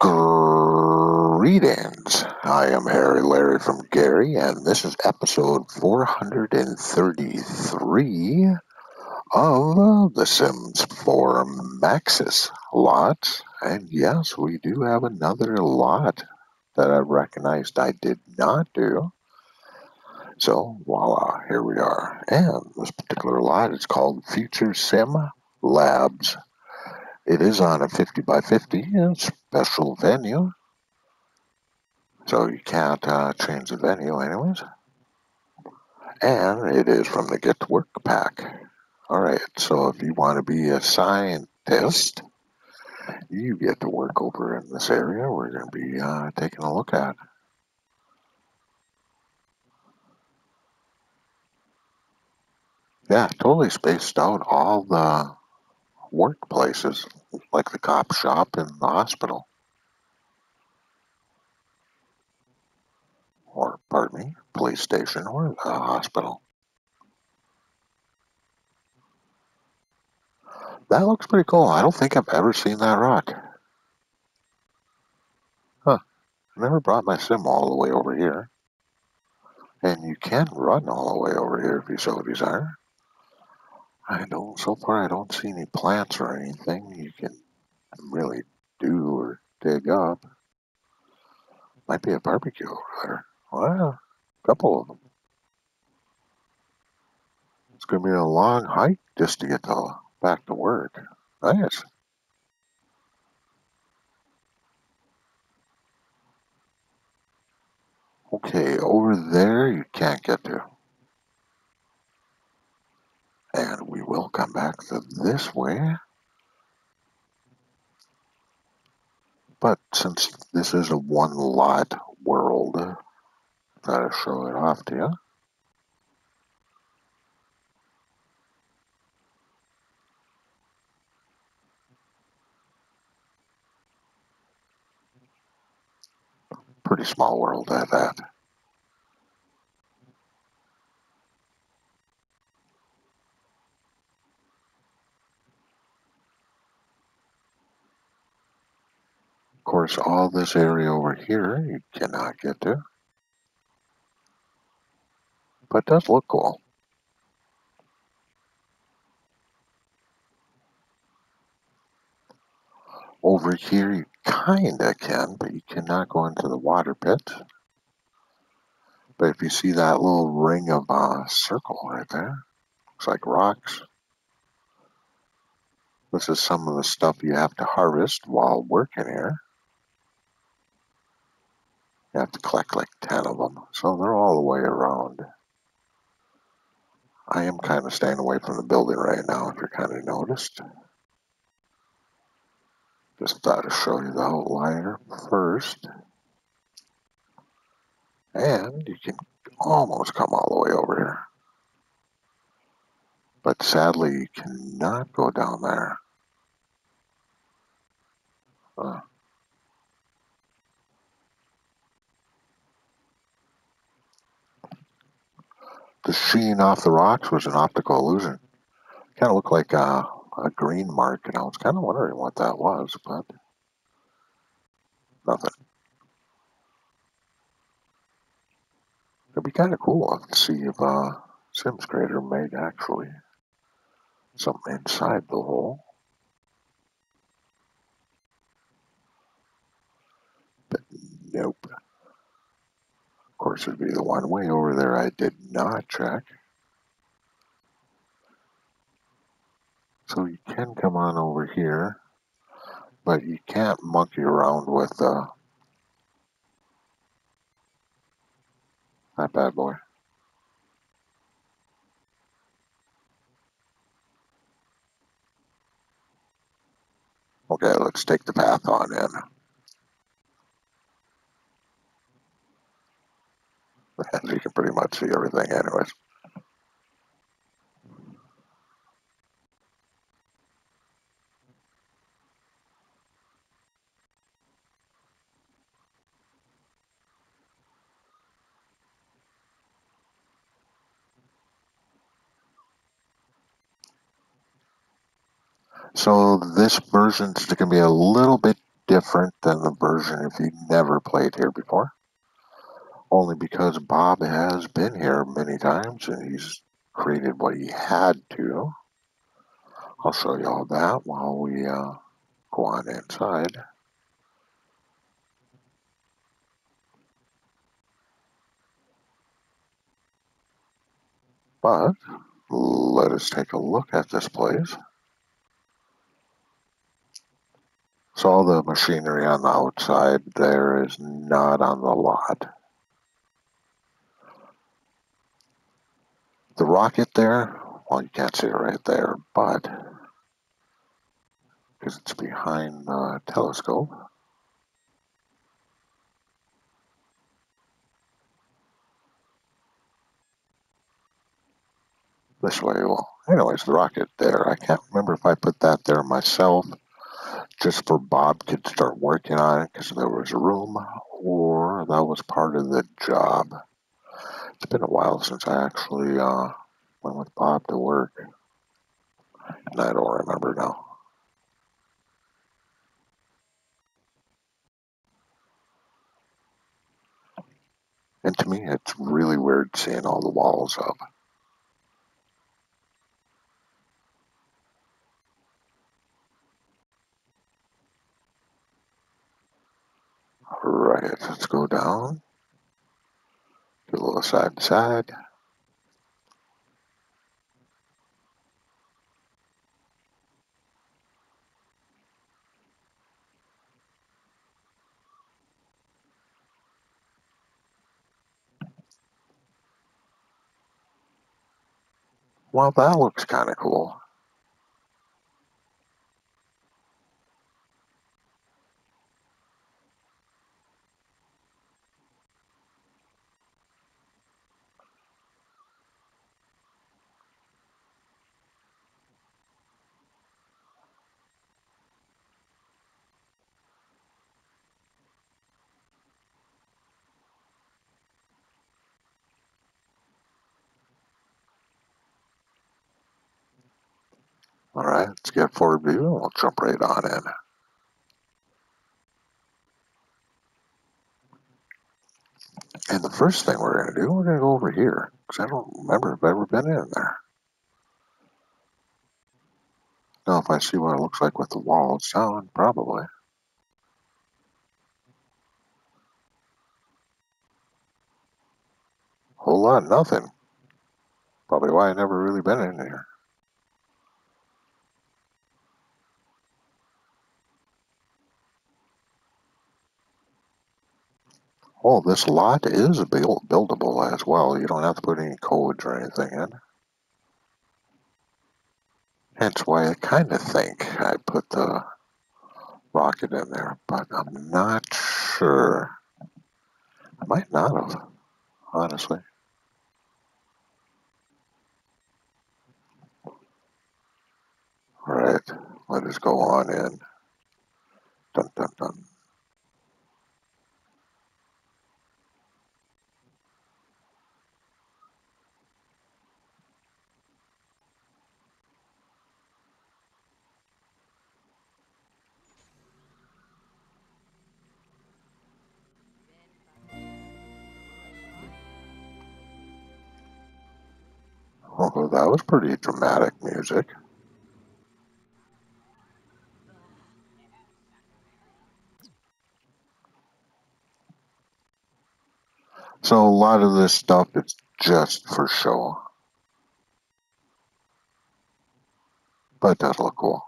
Greetings. I am Hairy Larry from Gary, and this is episode 433 of The Sims 4 Maxis lot. And yes, we do have another lot that I recognized I did not do. So, voila, here we are. And this particular lot is called FutureSim Labs. It is on a 50 by 50 special venue. So you can't uh, change the venue anyways. And it is from the Get to Work pack. Alright, so if you want to be a scientist, you get to work over in this area we're going to be uh, taking a look at. Yeah, totally spaced out all the workplaces, like the cop shop and the hospital. Or, pardon me, police station or the hospital. That looks pretty cool. I don't think I've ever seen that rock. Huh. I never brought my sim all the way over here. And you can run all the way over here if you so desire. I don't, so far I don't see any plants or anything you can really do or dig up. Might be a barbecue over there. Well, a couple of them. It's going to be a long hike just to get to, back to work. Nice. Okay, over there you can't get to. And we will come back this way. But since this is a one lot world, I'll show it off to you. Pretty small world at that. Course, all this area over here you cannot get to. But it does look cool. Over here you kinda can, but you cannot go into the water pit. But if you see that little ring of uh, circle right there, looks like rocks. This is some of the stuff you have to harvest while working here. You have to collect like 10 of them. So they're all the way around. I am kind of staying away from the building right now, if you're kind of noticed. Just thought to show you the outliner first. And you can almost come all the way over here. But sadly, you cannot go down there. The sheen off the rocks was an optical illusion. Kind of looked like a, a green mark, and I was kind of wondering what that was, but nothing. It'd be kind of cool to see if uh, Sims Creator made actually something inside the hole. But nope course, would be the one way over there I did not check. So you can come on over here, but you can't monkey around with uh, that bad boy. Okay, let's take the path on in. you can pretty much see everything anyways. So this version is going to be a little bit different different than the version if you've never played here before. Only because Bob has been here many times and he's created what he had to. I'll show you all that while we uh, go on inside. But let us take a look at this place. So all the machinery on the outside there is not on the lot. The rocket there, well you can't see it right there, but because it's behind the telescope. This way, well, anyways, the rocket there. I can't remember if I put that there myself just for Bob could start working on it because there was a room or that was part of the job. It's been a while since I actually uh, went with Bob to work. And I don't remember now. And to me, it's really weird seeing all the walls up. All right, let's go down. A little side to side. Well, that looks kind of cool. All right, let's get forward view and we'll jump right on in. And the first thing we're going to do, we're going to go over here because I don't remember if I've ever been in there. Now, if I see what it looks like with the walls down, probably. Whole lot, nothing. Probably why I never really been in here. Oh, this lot is build, buildable as well. You don't have to put any codes or anything in. Hence why I kind of think I put the rocket in there, but I'm not sure. I might not have, honestly. All right, let us go on in. Dun, dun, dun. Oh, that was pretty dramatic music. So a lot of this stuff is just for show. But it does look cool.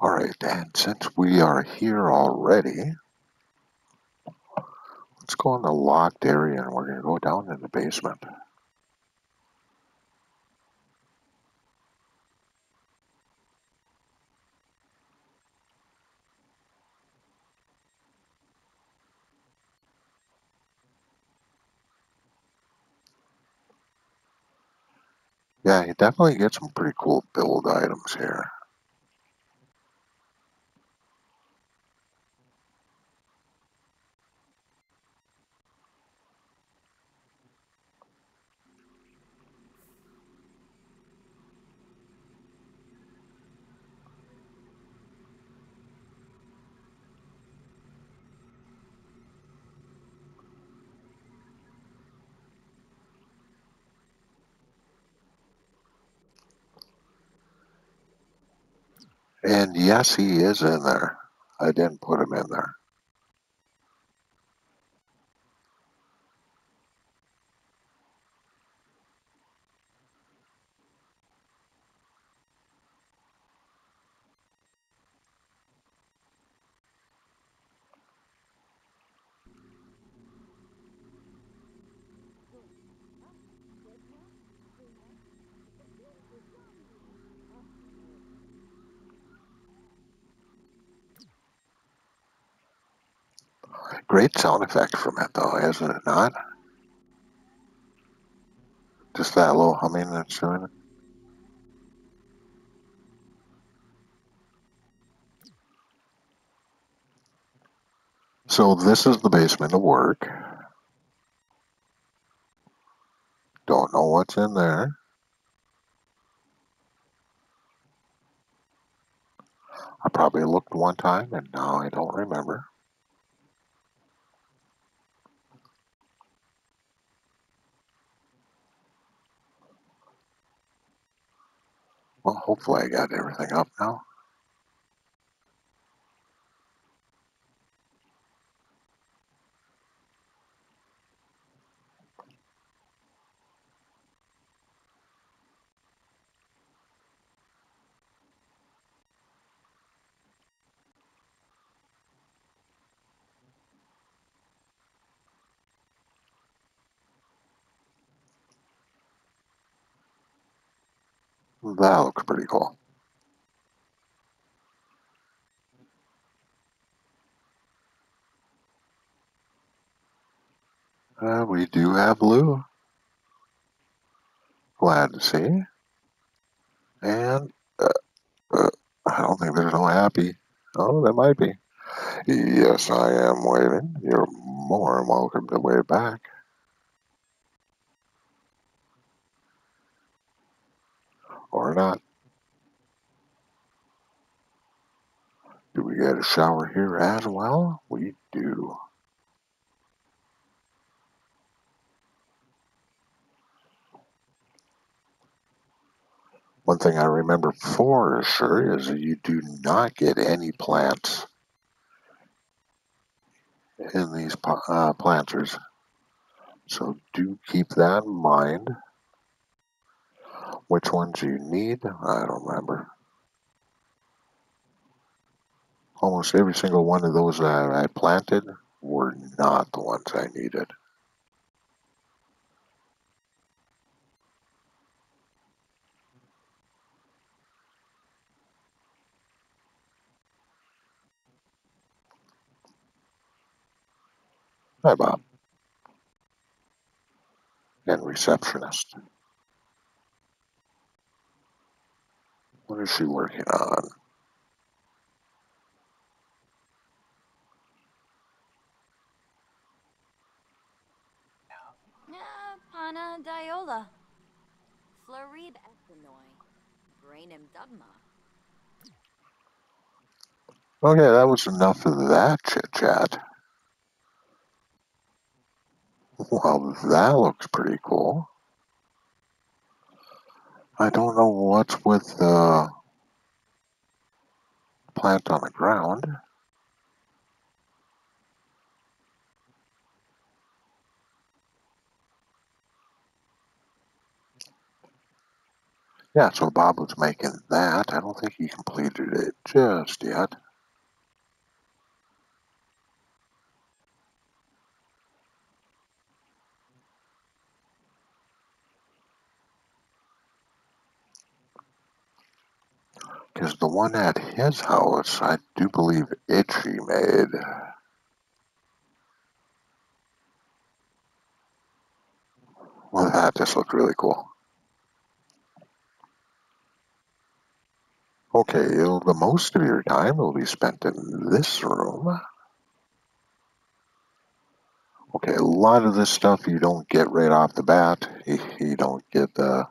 All right, and since we are here already, let's go in the locked area and we're going to go down in the basement. Yeah, you definitely get some pretty cool build items here. And yes, he is in there. I didn't put him in there. Great sound effect from it, though, isn't it not? Just that little humming that's doing it. So this is the basement of work. Don't know what's in there. I probably looked one time and now I don't remember. Well, hopefully I got everything up now. That looks pretty cool. Uh, we do have Lou. Glad to see. And uh, uh, I don't think there's no happy. Oh, there might be. Yes, I am waving. You're more welcome to wave back. Or not. Do we get a shower here as well? We do. One thing I remember for sure is that you do not get any plants in these uh, planters. So do keep that in mind. Which ones you need, I don't remember. Almost every single one of those that I planted were not the ones I needed. Hi, Bob. And receptionist. What is she working uh, on? Pana Diola. Florib Ethanoi. Brainim Dubma. Okay, that was enough of that chit chat. Well, that looks pretty cool. I don't know what's with the plant on the ground. Yeah, so Bob was making that. I don't think he completed it just yet. Because the one at his house, I do believe Itchy made. Well, that just looked really cool. Okay, the most of your time will be spent in this room. Okay, a lot of this stuff you don't get right off the bat. You, don't get the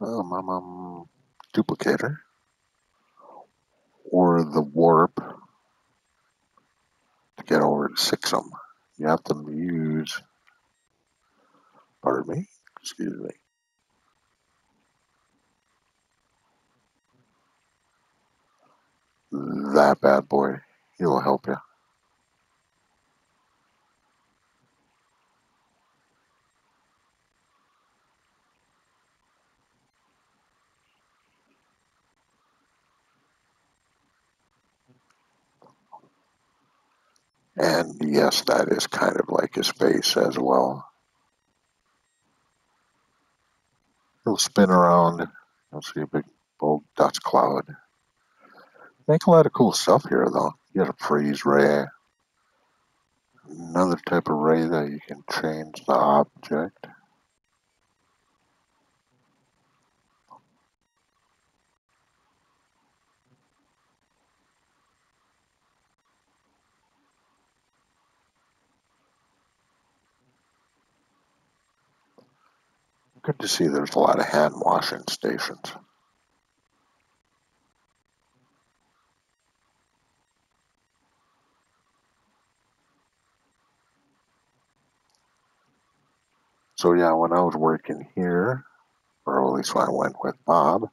um, um, um, duplicator or the warp to get over to Sixam. You have to use, pardon me, excuse me. that bad boy. He'll help you. And yes, that is kind of like his face as well. He'll spin around. You'll see a big bold dust cloud. Make a lot of cool stuff here, though. You got a freeze ray, another type of ray that you can change the object. Good to see there's a lot of hand washing stations. So yeah, when I was working here, or at least when I went with Bob,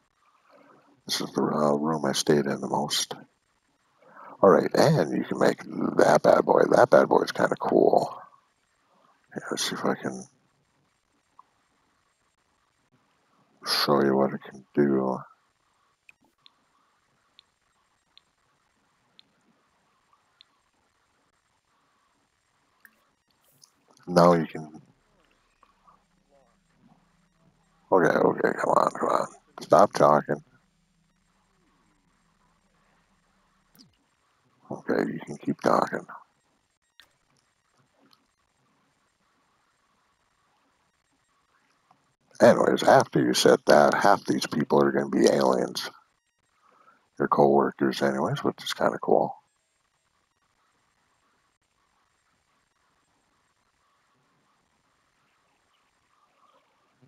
this is the uh, room I stayed in the most. All right, and you can make that bad boy. That bad boy is kind of cool. Yeah, let's see if I can show you what it can do. Now you can. Okay, okay, come on, come on. Stop talking. Okay, you can keep talking. Anyways, after you said that, half these people are going to be aliens. Your co-workers, anyways, which is kind of cool.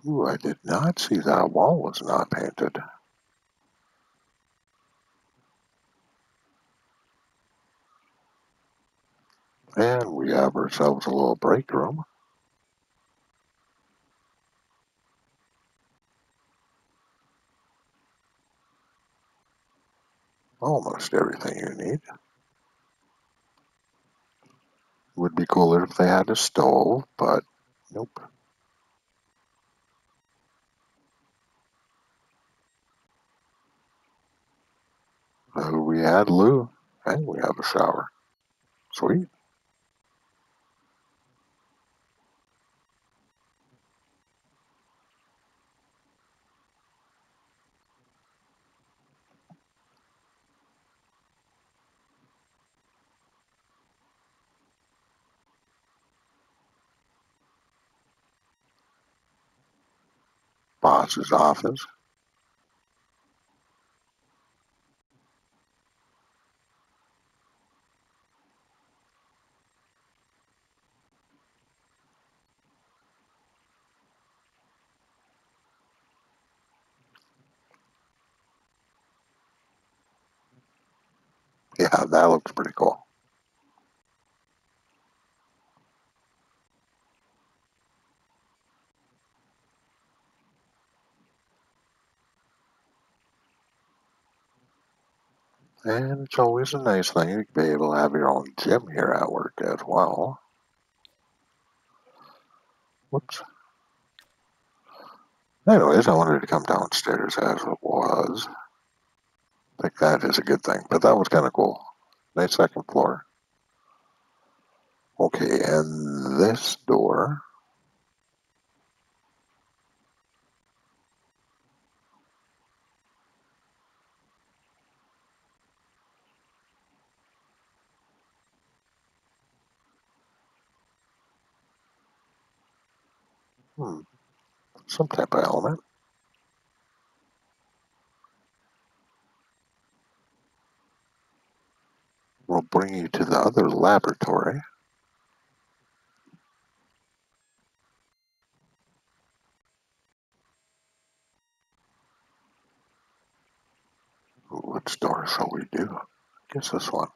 Ooh, I did not see that wall was not painted. And we have ourselves a little break room. Almost everything you need. Would be cooler if they had a stove, but nope. Uh, we had loo, and we have a shower. Sweet. Boss's office. Yeah, that looks pretty cool. And it's always a nice thing to be able to have your own gym here at work as well. Whoops. Anyways, I wanted to come downstairs as it was. I think that is a good thing, but that was kind of cool. Nice second floor. Okay, and this door. Hmm, some type of element. We'll bring you to the other laboratory. Which door shall we do? Guess this one.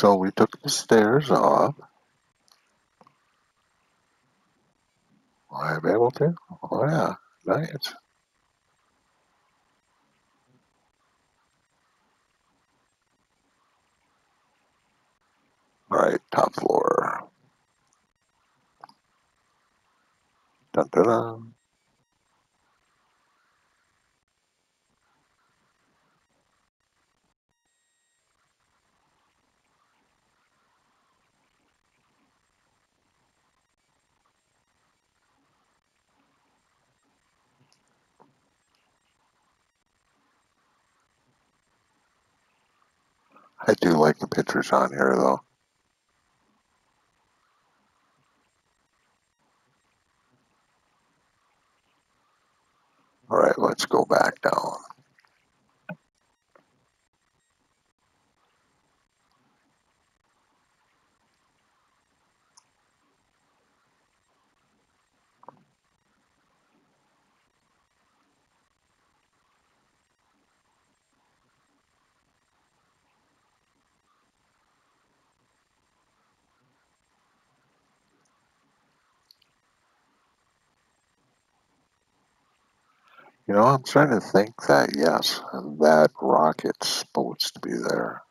So we took the stairs. Will I'm able to? Oh yeah, nice. All right, top floor. Dun, dun, dun. I do like the pictures on here though. All right, let's go back down. You know, I'm trying to think that yes, that rocket's supposed to be there.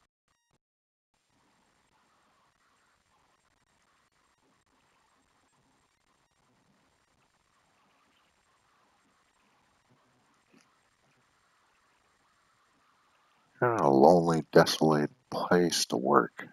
Kind of a lonely, desolate place to work.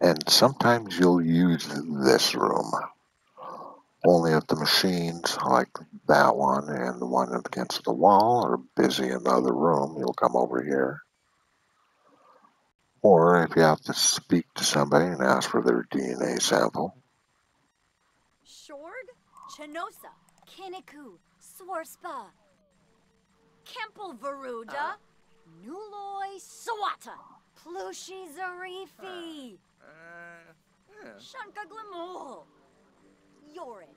And sometimes you'll use this room. Only if the machines, like that one and the one against the wall, are busy in the other room, you'll come over here. Or if you have to speak to somebody and ask for their DNA sample. Shorg, Chenosa, Kiniku, Swarspa, Kempel Varuda, Nuloi Swata, Plushi Zarifi, Uh, yeah. Shanka Glamol, Yorin,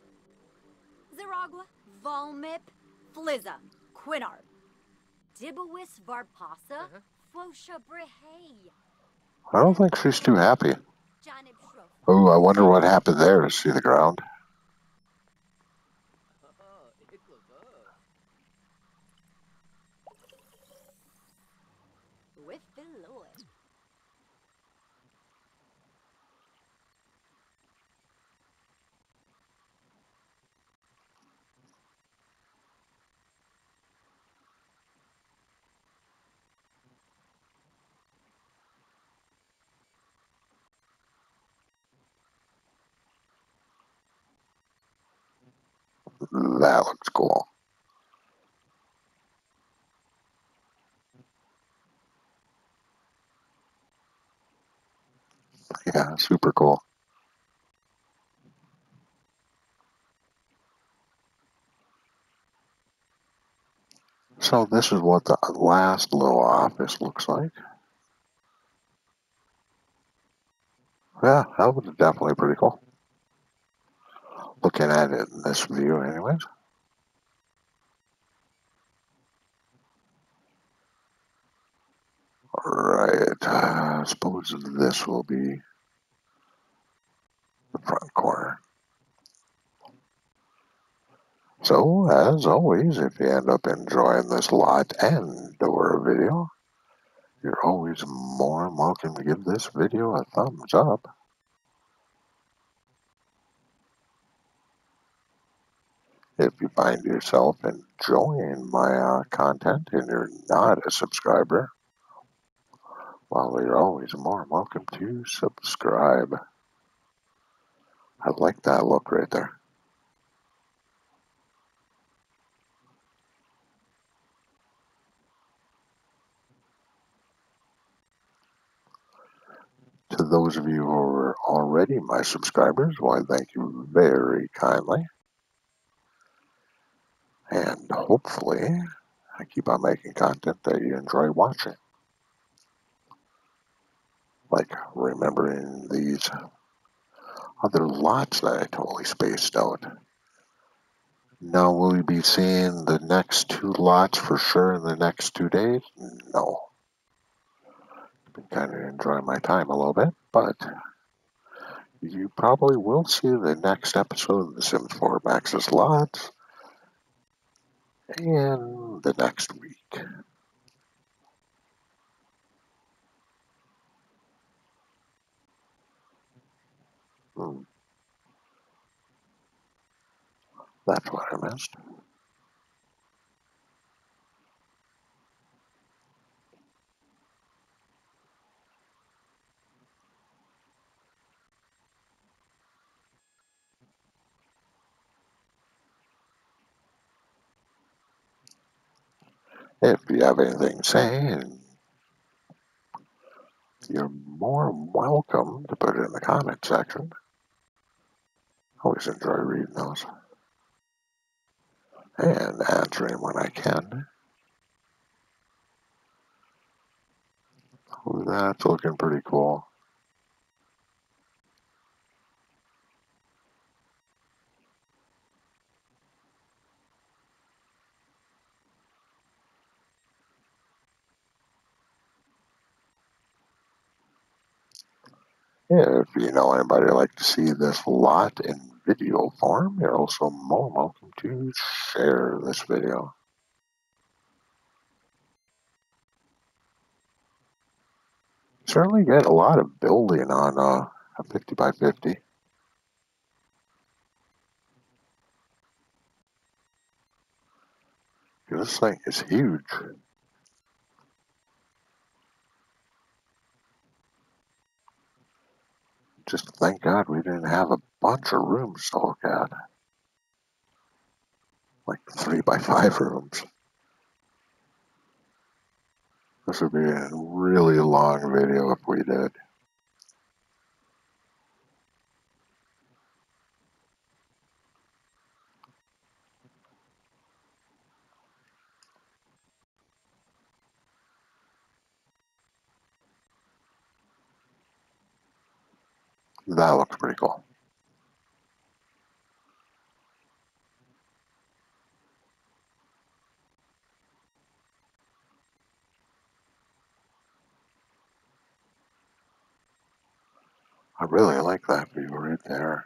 Ziragua, Valmip, Flizza, Quinard, Dibawis Varpasa, Uh-huh. Fosha Brehe, I don't think she's too happy. Oh, I wonder what happened there. See the ground? Oh, it was us. with the Lord. That looks cool. Yeah, super cool. So this is what the last little office looks like. Yeah, that was definitely pretty cool. Looking at it in this view anyways. Alright, I suppose this will be front corner. So, as always, if you end up enjoying this lot and or video, you're always more than welcome to give this video a thumbs up. If you find yourself enjoying my uh, content and you're not a subscriber, well, you're always more welcome to subscribe. I like that look right there. To those of you who are already my subscribers, why, thank you very kindly. And hopefully, I keep on making content that you enjoy watching. Like remembering these other lots that I totally spaced out. Now, will you be seeing the next two lots for sure in the next two days? No. Been kind of enjoying my time a little bit, but you probably will see the next episode of The Sims 4 Maxis Lots and the next week. Hmm. That's what I missed. If you have anything to say, you're more welcome to put it in the comment section. Always enjoy reading those and answering when I can. That's looking pretty cool. If you know anybody would like to see this lot in video form, you're also more welcome to share this video. Certainly get a lot of building on uh, a 50 by 50. This thing is huge. Just thank God we didn't have a bunch of rooms to look at. Like three by five rooms. This would be a really long video if we did. That looks pretty cool. I really like that view right there.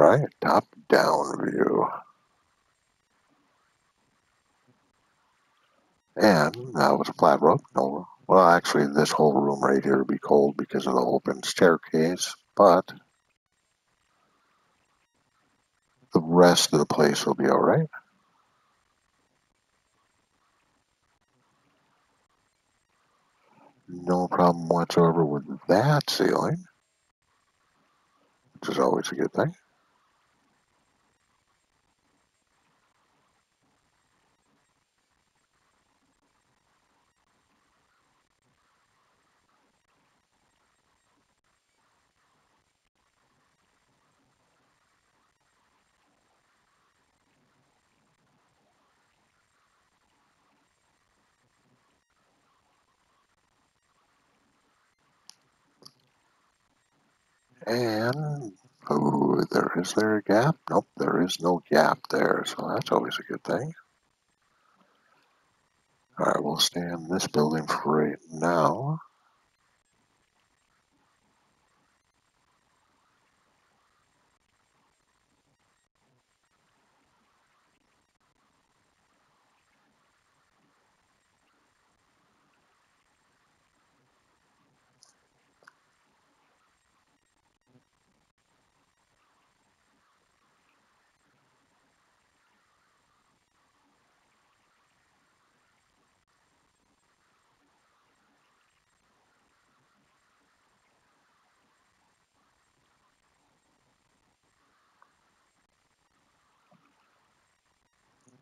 Right, top down view. And that was a flat roof. No, well, actually, this whole room right here would be cold because of the open staircase, but the rest of the place will be all right. No problem whatsoever with that ceiling, which is always a good thing. And, oh, there is there a gap? Nope, there is no gap there, so that's always a good thing. All right, we'll stay in this building for right now.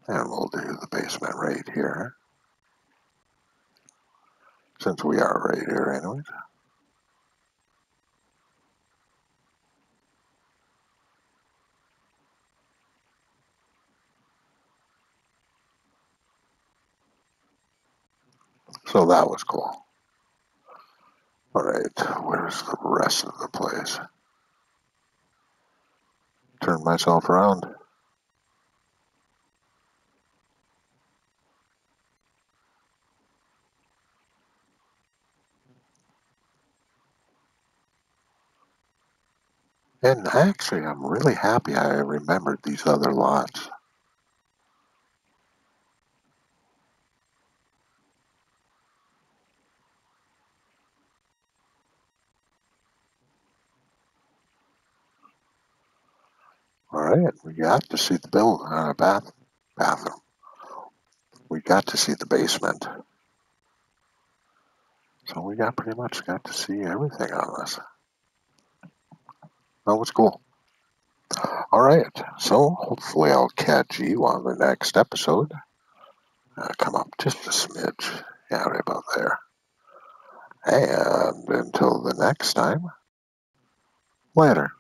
and we'll do the basement right here since we are right here anyways. So that was cool. Alright, where's the rest of the place? Turn myself around. And actually, I'm really happy I remembered these other lots. All right, we got to see the build uh, bath bathroom. We got to see the basement. So we got pretty much got to see everything on this. That was cool. All right, so hopefully I'll catch you on the next episode. Uh, come up just a smidge. Yeah, right about there. And until the next time, later.